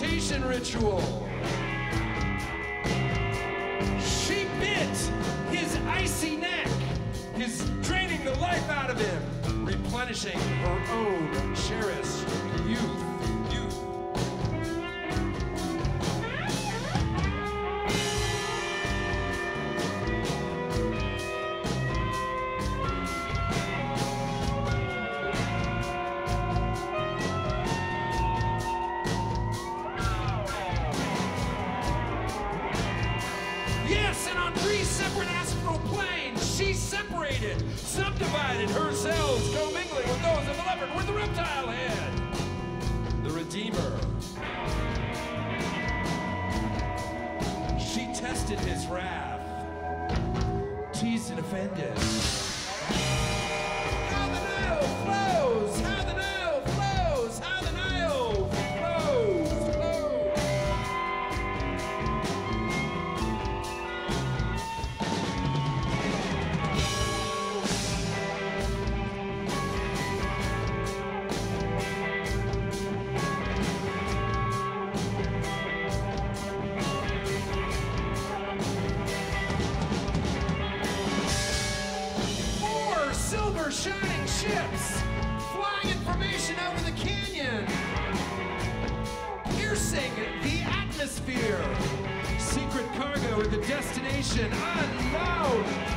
Initiation ritual. She bit his icy neck, his draining the life out of him, replenishing her own cherished separated, subdivided her cells, commingling with those of the leopard with the reptile head. The Redeemer. She tested his wrath, teased and offended. Shining ships flying information over the canyon, piercing the atmosphere. Secret cargo at the destination unknown.